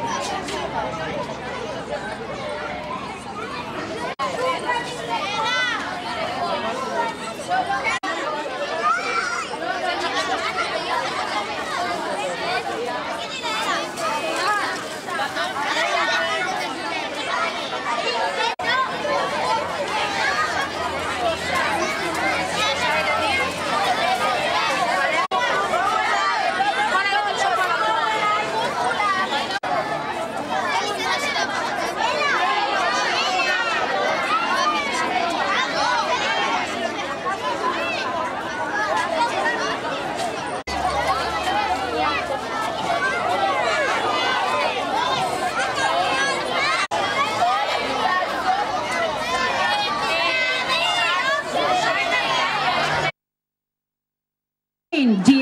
すごい。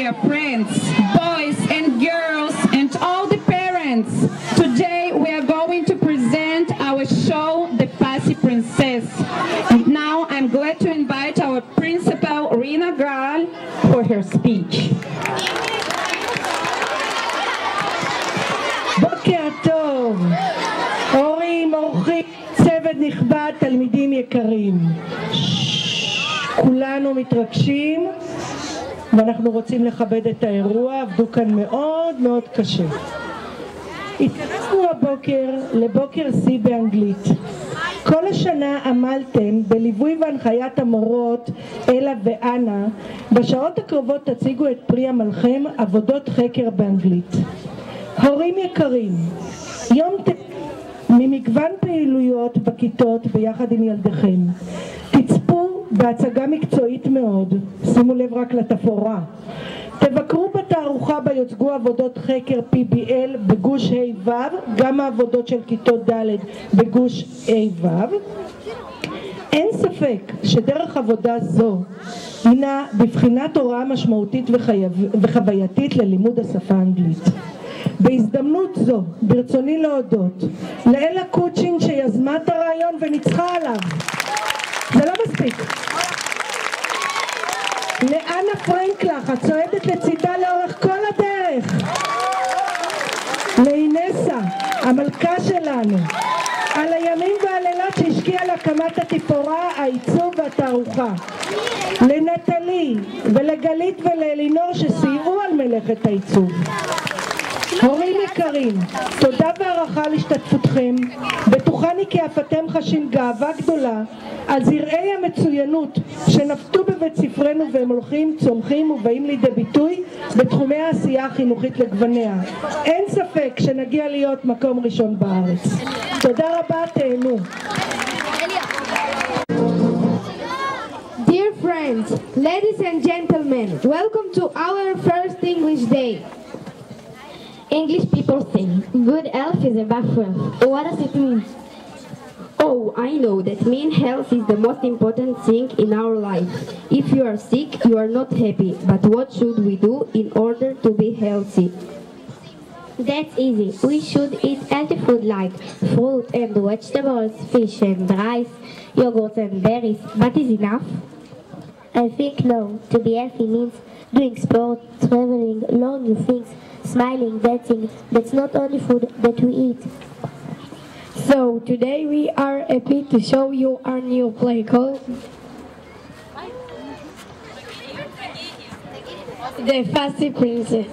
Dear friends, boys and girls, and all the parents, today we are going to present our show, The Fussy Princess. And now I'm glad to invite our principal, Rina Gal, for her speech. בוקר טוב, הורים, אורחים, צוות נכבד, תלמידים יקרים. כולנו מתרגשים ואנחנו רוצים לכבד את האירוע, עבדו כאן מאוד מאוד קשה. התכנסנו הבוקר לבוקר שיא באנגלית. כל השנה עמלתם בליווי והנחיית המורות אלה ואנה, בשעות הקרובות תציגו את פרי עמלכם עבודות חקר באנגלית. הורים יקרים, יום ת... ממגוון פעילויות בכיתות ביחד עם ילדיכם. תצפו בהצגה מקצועית מאוד, שימו לב רק לתפאורה. תבקרו בתערוכה בה יוצגו עבודות חקר PBL בגוש ה'-ו', גם העבודות של כיתות ד' בגוש ה'-ו'. אין ספק שדרך עבודה זו הינה בבחינת הוראה משמעותית וחייב, וחווייתית ללימוד השפה האנגלית. בהזדמנות זו ברצוני להודות לאלה קוצ'ין שיזמה את הרעיון וניצחה עליו. זה לא מספיק. לאנה פרנקלח הצועדת לצידה לאורך כל הדרך. לאינסה המלכה שלנו. על הימים והלילות שהשקיעה להקמת התפאורה, העיצוב והתערוכה. לנטלי ולגלית ולאלינור שסייעו על מלאכת העיצוב הורים יקרים, תודה והערכה על השתתפותכם. בטוחני כי אף אתם חשים גאווה גדולה על זרעי המצוינות שנפתו בבית ספרנו והם הולכים, צומחים ובאים לידי ביטוי בתחומי העשייה החינוכית לגווניה. אין ספק שנגיע להיות מקום ראשון בארץ. תודה רבה, תהנו. Dear friends, ladies and gentlemen, welcome to our first English day. English people think good health is a wealth. What does it mean? Oh, I know that mean health is the most important thing in our life. If you are sick, you are not happy. But what should we do in order to be healthy? That's easy. We should eat healthy food like fruit and vegetables, fish and rice, yogurt and berries. But is enough? I think no. To be healthy means doing sport, traveling, learning things, smiling, dancing. That's not only food that we eat. So today we are happy to show you our new play called The Fussy Princess.